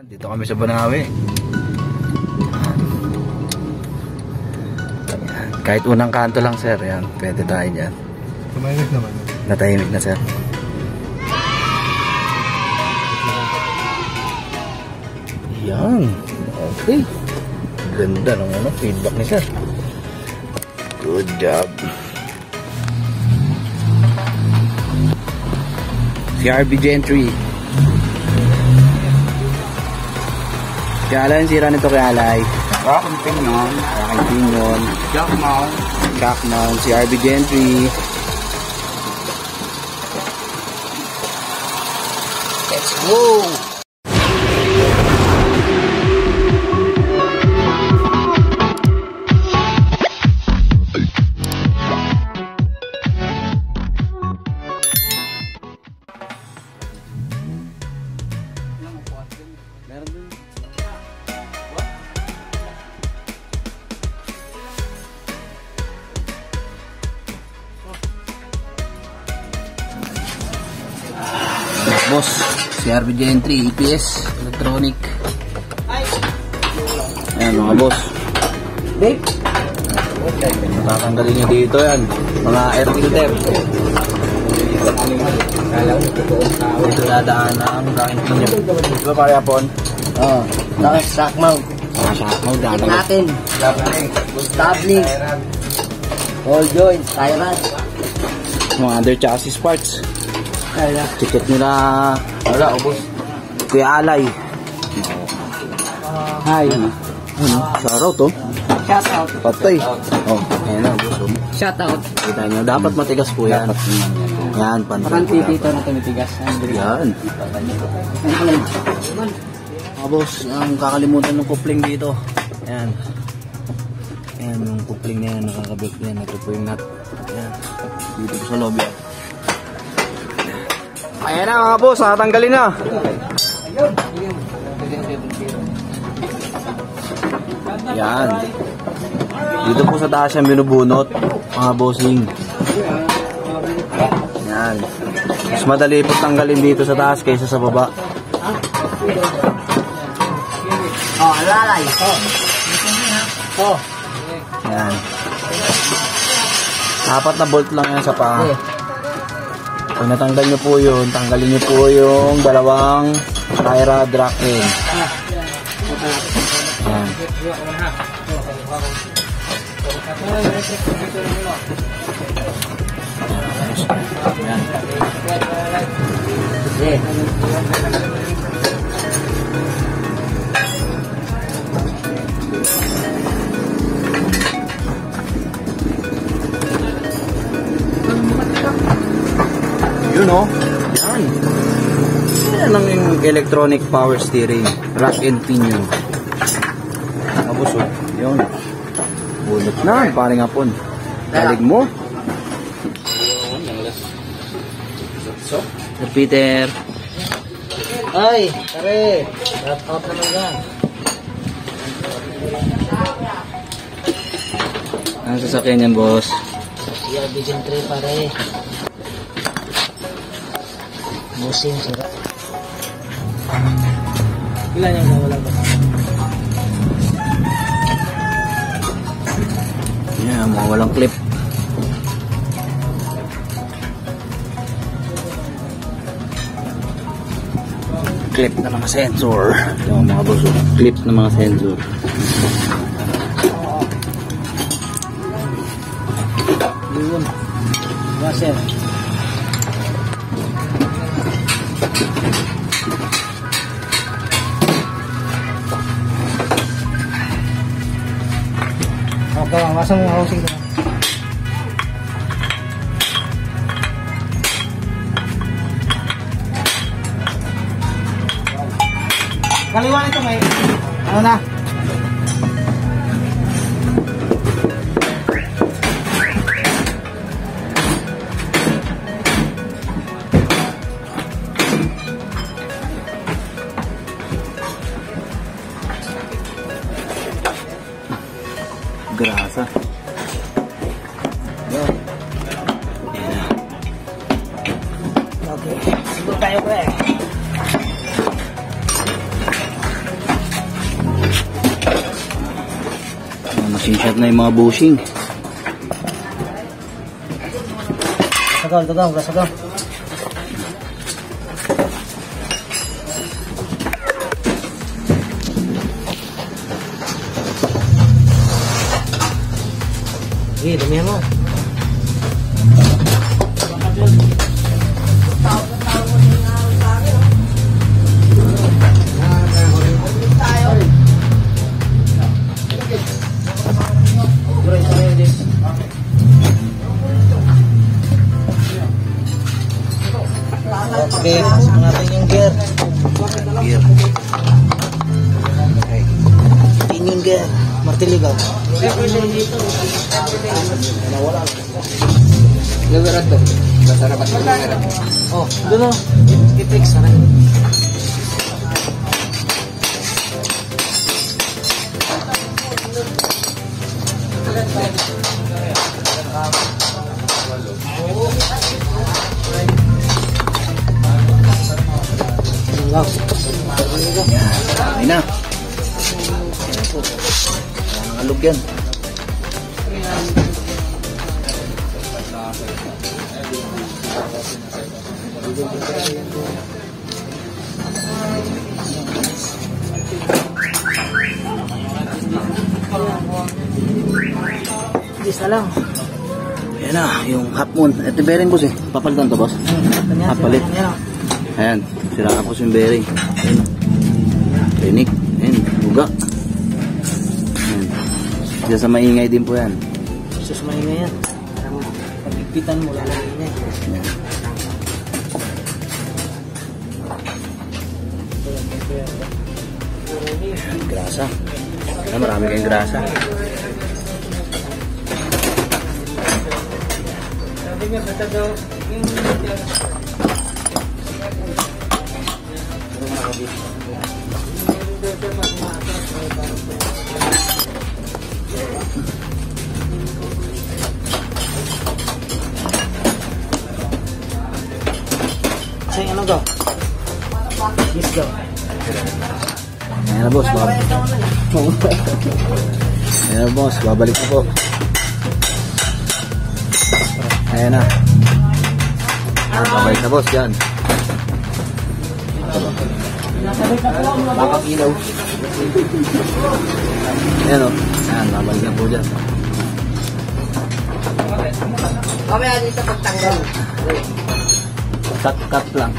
Dito kami sa Banawi. Kahit unang kanto lang sir, yan. Pwede tayo dyan. Tumahimik naman. Natahimik na sir. Yan. Okay. Ganda ng ano, feedback ni sir. Good job. Si RB Gentry. Si Alay, sira nito kay Alay. Bakit tingnan? Aking Pinyon. Jack Mount. Jackman, si RB Gentry. Let's go! Boss, RB Gentry, EPS, electronic. Ayan mga boss. Dave? Matatanggalin nyo dito yan. Mga air filter. Dito dadaan ang kain nyo. Di ba pare Apon? Oo. Bakit shock mount? Mga shock mount dadaan. natin. Stabling. All joints. Tyrant. Mga under chassis parts. Kaya. Ticket nila. Wala, ubos. Kuya Alay. Hi. Ano? Shoutout to. Shout out. Patay. Oh, ayan na, boss. oh. Shout out. Kita nyo, dapat matigas po yan. Yan, pantay. Parang dito na tumitigas. Yan. Mga boss, ang kakalimutan ng kupling dito. Ayan. Ayan, yung kupling na yan, nakakabit yan. Ito po yung nut. Ayan. Dito po sa loob yan. Ayan na mga boss, natanggalin na. Yan. Dito po sa taas yan binubunot, mga bossing. Yan. Mas madali po tanggalin dito sa taas kaysa sa baba. Oh, alalay. Oh. Oh. Yan. Apat na bolt lang yan sa paa. Pag natanggal nyo po yun, tanggalin nyo po yung dalawang Tyra Draken. Yan. Yan. Yeah. Yun o. Yan. Yan ang yung electronic power steering. Rack and pinion. Tapos o. Yun. Bunot na. Paring hapon. Galig mo. Sir Peter. Ay, tare. Shout out naman yan. Ang sasakyan yan, boss. Yeah, Vision 3 pare. Musim sira. Ilan yung nawala ba? Yan, mga walang clip. Clip na mga sensor. Yung mga boss, oh. clip na mga sensor. Yun. Washer. Okay, masa mo housing ko. Kaliwa nito may ano na? grasa. Okay. Sigo tayo ko eh. Masinsyat na yung mga bushing. Tagal, tagal, tagal. Sige, damihan mo. Okay, pasok natin yung gear. Gear. Okay. Yun yung gear. Martiligaw. Leverat to. Basta rapat mo leverat. Oh, doon o. Kitrix, sana. Lang. Ay na. Alog yan. Isa lang. Ayan na, yung half moon. Ito bearing boss eh. Papalitan to boss. Kanya. Ayan, siraan ko yung bearing. Ayan. Rinig. Ayan, buga. Ayan. Diyan sa maingay din po yan. Sus, maingay yan. Parang pagigpitan mo, lalagay niya. Ayan. Ayan, grasa. Ayan, marami kayong grasa. Say, ano daw? Yes daw. Ayan na boss, babalik. Ayan na boss, babalik na po. Ayan na. Babalik na boss, yan. Bakang ilaw. Ayan o. Ayan, babalik na po dyan. Mamaya dito pagtanggal. Cut, cut lang.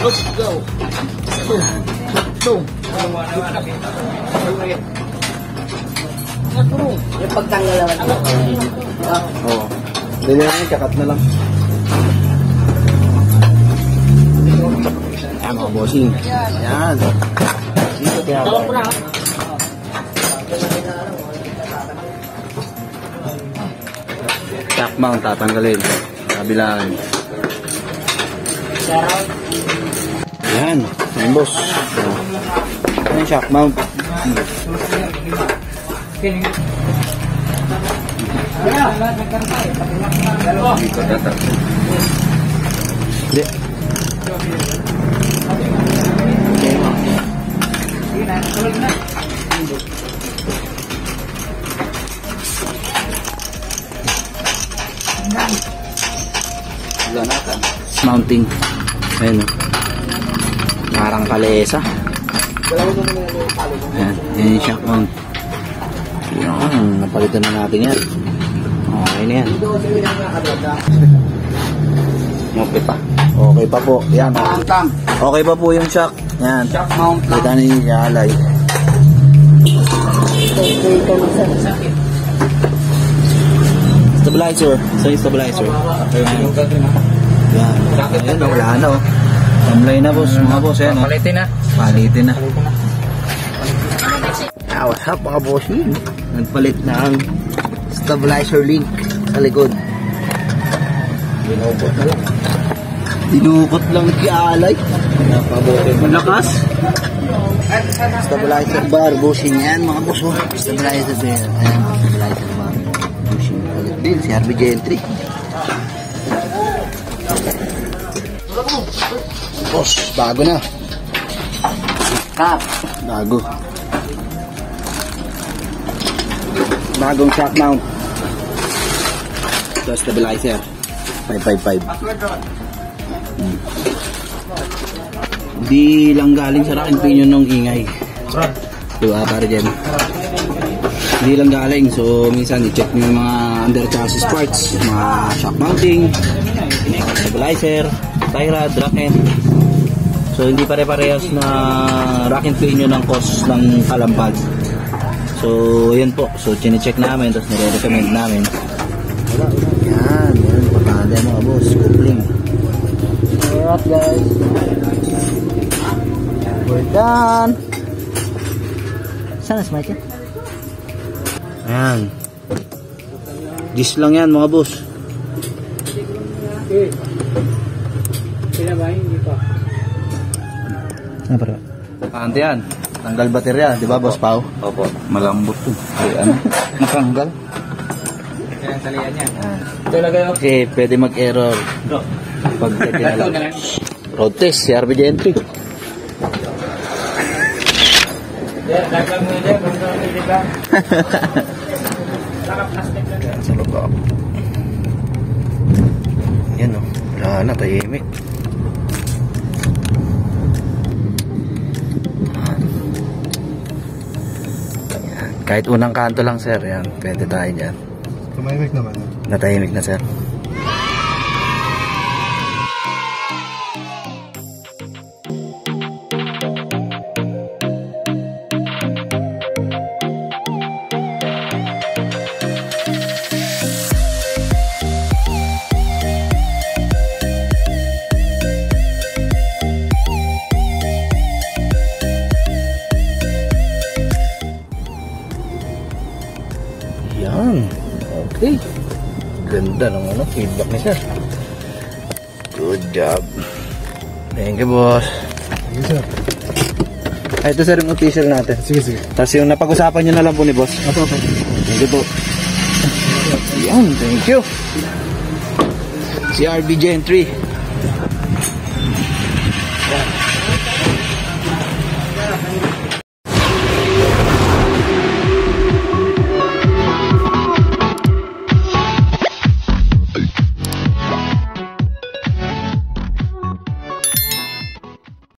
Let's go. Boom. Boom. Yung pagtanggal naman. Oo. Dali lang, kakat na lang. Ayan mga bossing. Ayan. Dito kaya. Shock mount tatanggalin. Kabilaan. Ayan. Ayan boss. Ayan shock mount. Hindi. Mounting. Ayan o. Parang kalesa. Ayan. Ayan yung shock mount. Yan. Napalitan na natin yan. Okay na yan. Okay pa. Okay pa po. Yan. Okay pa po yung shock. Yan. Shock mount. Kita ni Alay. Stabilizer. Sa yung stabilizer. Yan. Ayan, wala na oh. Tamlay na boss. Mga boss. Ayan oh. Palitin na. Palitin na. Ah, what's up mga bossing? Nagpalit na ang stabilizer link sa likod. Dinukot na lang. Dinukot lang ni Alay. Napabuti. Malakas. Stabilizer bar, bushing yan mga boss. Oh. Stabilizer bar. Ayan, stabilizer bar. Bushing. Palit din, si Harvey Gentry. Boss, bago na. Kap. Bago. Bagong shock mount. Ito, stabilizer. 555. Hmm. Di lang galing sa rack and pinion ng ingay. Diba, para dyan. Hindi lang galing. So, minsan, i-check nyo yung mga under chassis parts. Mga shock mounting, stabilizer, tie rod, rack end. So, hindi pare-parehas na rack and pinion ng cost ng kalampag. So, yan po. So, chine-check namin, tapos nire-recommend namin. Yan, yan. Pakada mga boss. Coupling. Alright, guys. We're done. Sana smart yan? Ayan. Gis lang yan mga boss. Ano pa Ante yan. Tanggal baterya, di ba boss Pao? Opo. Malambot to. Ay, ano? Natanggal. Yan ang talian niya. Kasi pwede mag-error. Pag tinala. Road test, si RB Gentry. Yan sa loob. Yan o. Wala na, tahimik. Kahit unang kanto lang sir, yan. Pwede tayo dyan. Tumahimik naman. Natahimik na sir. Okay. Ganda ng ano, feedback ni sir. Good job. Thank you, boss. Sige sir. Ay, ito sir yung official natin. Sige sige. Tapos yung napag-usapan nyo na lang po ni boss. Apo apo. Thank you po. Yan, thank you. Si RB Gentry.